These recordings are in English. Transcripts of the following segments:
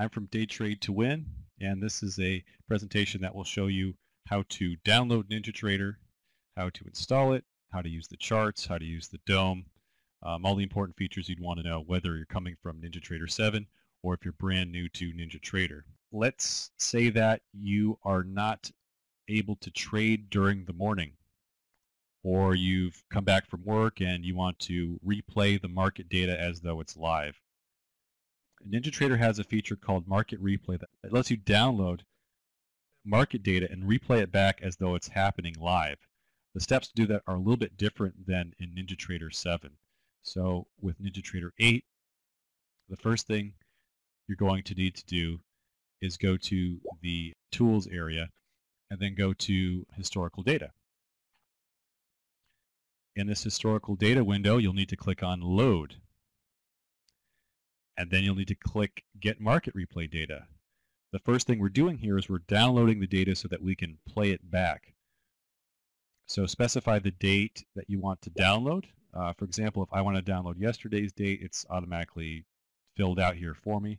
I'm from Day Trade to Win, and this is a presentation that will show you how to download NinjaTrader, how to install it, how to use the charts, how to use the DOM, um, all the important features you'd want to know whether you're coming from NinjaTrader 7 or if you're brand new to NinjaTrader. Let's say that you are not able to trade during the morning or you've come back from work and you want to replay the market data as though it's live. NinjaTrader has a feature called Market Replay that lets you download market data and replay it back as though it's happening live. The steps to do that are a little bit different than in NinjaTrader 7. So with NinjaTrader 8, the first thing you're going to need to do is go to the Tools area and then go to Historical Data. In this Historical Data window, you'll need to click on Load and then you'll need to click Get Market Replay Data. The first thing we're doing here is we're downloading the data so that we can play it back. So specify the date that you want to download. Uh, for example, if I want to download yesterday's date, it's automatically filled out here for me.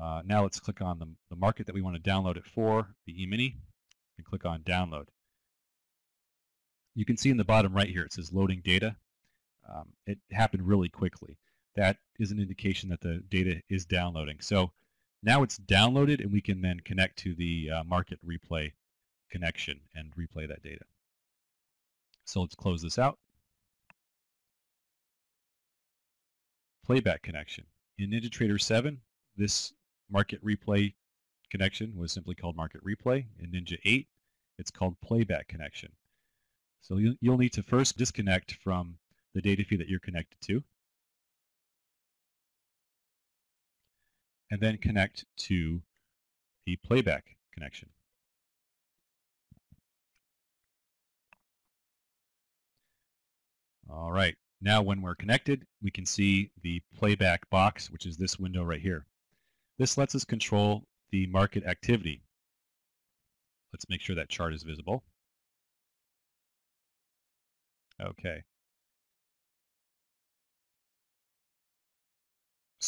Uh, now let's click on the, the market that we want to download it for, the E-mini, and click on Download. You can see in the bottom right here it says Loading Data. Um, it happened really quickly that is an indication that the data is downloading. So now it's downloaded and we can then connect to the uh, market replay connection and replay that data. So let's close this out. Playback connection. In NinjaTrader 7, this market replay connection was simply called market replay. In Ninja 8, it's called playback connection. So you'll need to first disconnect from the data feed that you're connected to. And then connect to the playback connection. All right, now when we're connected, we can see the playback box, which is this window right here. This lets us control the market activity. Let's make sure that chart is visible. Okay,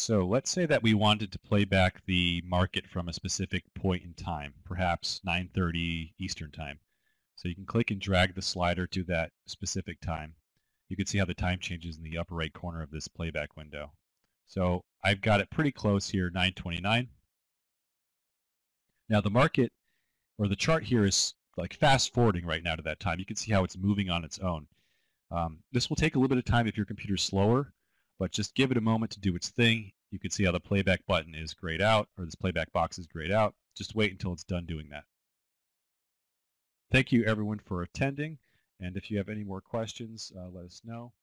So let's say that we wanted to play back the market from a specific point in time, perhaps 9.30 Eastern Time. So you can click and drag the slider to that specific time. You can see how the time changes in the upper right corner of this playback window. So I've got it pretty close here, 929. Now the market, or the chart here is like fast forwarding right now to that time. You can see how it's moving on its own. Um, this will take a little bit of time if your computer's slower, but just give it a moment to do its thing. You can see how the playback button is grayed out, or this playback box is grayed out. Just wait until it's done doing that. Thank you everyone for attending, and if you have any more questions, uh, let us know.